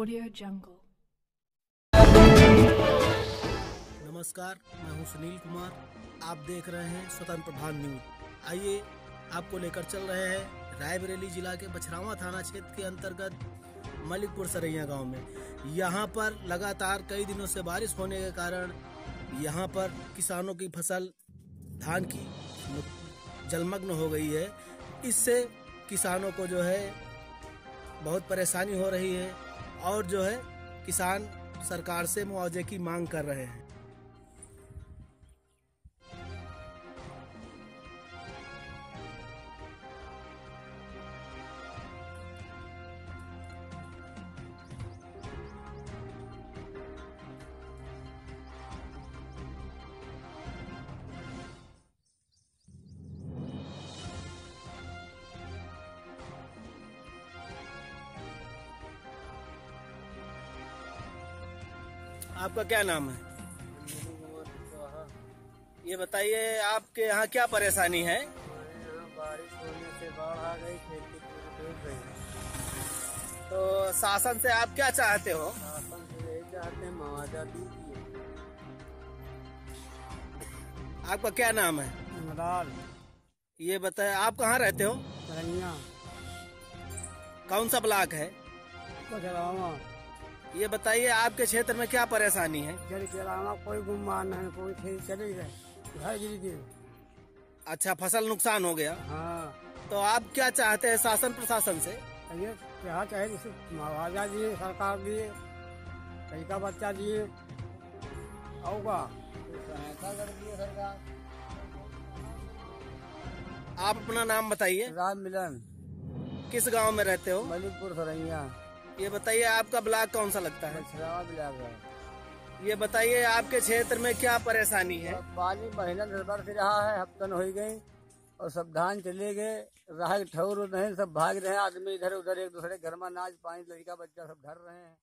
Audio Jungle. नमस्कार, मैं हूँ सुनील कुमार। आप देख रहे हैं स्वतंत्र प्रभात न्यूज़। आइए, आपको लेकर चल रहे हैं रायबरेली जिला के बछरावा थाना क्षेत्र के अंतर्गत मलिकपुर सरैया गाँव में। यहाँ पर लगातार कई दिनों से बारिश होने के कारण यहाँ पर किसानों की फ़सल, धान की जलमग्न हो गई है। इससे किसानों को जो है बहुत परेशानी हो रही है। और जो है किसान सरकार से मुआवजे की मांग कर रहे हैं। आपका क्या नाम है? ये बताइए आपके यहाँ क्या परेशानी है? बारिश होने से बाढ़ आ गई खेती डूब गई तो शासन से आप क्या चाहते हो? शासन से यही चाहते हैं मुआवजा दीजिए आपका क्या नाम है? ये बताए आप कहाँ रहते हो? कौन सा ब्लॉक है? ये बताइए आपके क्षेत्र में क्या परेशानी है? जल अलावा कोई गुमान नहीं कोई खेती चली गई घर गिर गए अच्छा फ़सल नुकसान हो गया। हाँ। तो आप क्या चाहते हैं शासन प्रशासन से? ये क्या चाहे मुआवजा दिए सरकार दिए कई का बच्चा दिए होगा। सहायता कर दिए सरकार आप अपना नाम बताइए। राम मिलन। किस गाँव में रहते हो? मलिकपुर सरैया ये बताइए आपका ब्लॉक कौन सा लगता है? ब्लॉक है। ये बताइए आपके क्षेत्र में क्या परेशानी है? पानी महीना निर्भर से रहा है हफ्तन हो गई और सब धान चले गए राह ठहर नहीं सब भाग रहे हैं आदमी इधर उधर एक दूसरे घर में अनाज पानी लड़का बच्चा सब धर रहे हैं।